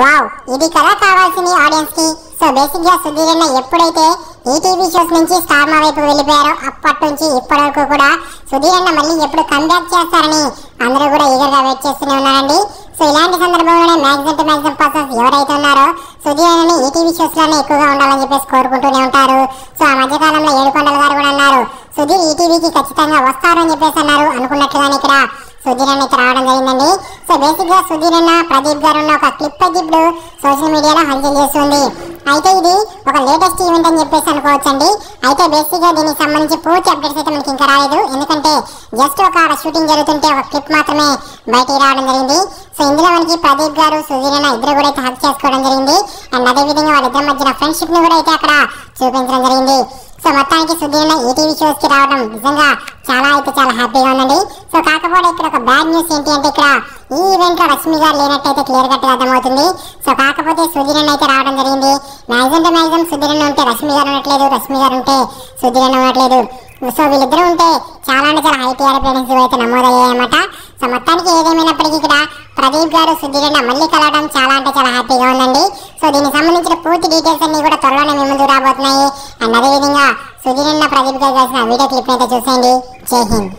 Wow ఇది కదా కావాల్సింది ఆడియన్స్కి సో బేసిక్గా సుధీర్ అన్న ఎప్పుడైతే ఈ టీవీ షోస్ నుంచి స్టార్ మా వైపు వెళ్ళిపోయారో అప్పటి నుంచి ఇప్పటి వరకు కూడా సుధీర్ అన్న మళ్ళీ ఎప్పుడు కంబ్యాక్ చేస్తారని అందరూ కూడా ఈగర్గా వెయిట్ చేస్తూనే ఉన్నారండి. సో ఇలాంటి సందర్భంలోనే మ్యాక్సిమం టు మ్యాక్సిమం పర్సన్స్ ఎవరైతే ఉన్నారో సుధీర్ అన్నని ఈ టీవీ షోస్లోనే ఎక్కువగా ఉండాలని చెప్పేసి కోరుకుంటూనే ఉంటారు. సో ఆ మధ్యకాలంలో ఏడుకొండల గారు కూడా అన్నారు సుధీర్ ఈటీవీకి ఖచ్చితంగా వస్తారు అని చెప్పేసి అన్నారు. అనుకున్నట్లుగానే ఇక్కడ సుధీర్ అన్న రావడం జరిగిందండి. సో బేసిక్గా సుధీర్ అన్న ప్రదీప్ గారు ఉన్న ఒక క్లిప్ అయితే సోషల్ మీడియాలో హల్చల్ చేస్తుంది. అయితే ఇది ఒక లేటెస్ట్ ఈవెంట్ అని చెప్పేసి అనుకోవచ్చండి. అయితే బేసిక్గా దీనికి సంబంధించి పూర్తి అప్డేట్స్ అయితే మనకి ఇంకా రాలేదు. ఎందుకంటే జస్ట్ ఒక షూటింగ్ జరుగుతుంటే ఒక క్లిప్ మాత్రమే బయటికి రావడం జరిగింది. సో ఇందులో మనకి ప్రదీప్ గారు సుధీర్ అన్న ఇద్దరు కూడా అయితే హక్ చేసుకోవడం జరిగింది. అండ్ అదేవిధంగా వాళ్ళిద్దరి మధ్యన ఫ్రెండ్షిప్ని కూడా అయితే అక్కడ చూపించడం జరిగింది. సో మొత్తానికి సుధీర్ ఈటీవీ షోస్కి రావడం నిజంగా చాలా అయితే చాలా హ్యాపీగా ఉందండి. సో కాకపోతే ఇక్కడ ఒక బ్యాడ్ న్యూస్ ఏంటి అంటే ఇక్కడ ఈ ఈవెంట్లో రష్మి గారు లేనట్టయితే క్లియర్ కట్ అర్థమవుతుంది. సో కాకపోతే సుధీర్ అయితే రావడం జరిగింది. మ్యాక్సిమం టు మ్యాక్సిమం సుధీర్ ఉంటే రష్మి గారు ఉండట్లేదు రష్మి గారు ఉంటే సుధీర్ ఉండట్లేదు. సో వీళ్ళిద్దరూ ఉంటే చాలా అంటే చాలా హై టీఆర్ ప్లేనెస్ అయితే నమోదయ్యాయన్నమాట. సో మొత్తానికి ఏదేమైనప్పటికీ ఇక్కడ ప్రదీప్ గారు సుధీర్ మళ్ళీ కలవడం చాలా అంటే చాలా హ్యాపీగా ఉందండి. సో దీనికి సంబంధించిన పూర్తి డీటెయిల్స్ అన్ని కూడా త్వరలోనే మీ ముందు రాబోతున్నాయి. అండ్ అదేవిధంగా సుధీర్ అన్న ప్రదీప్ గారు కలిసిన వీడియో క్లిప్ అయితే చూసేయండి. జై హింద్.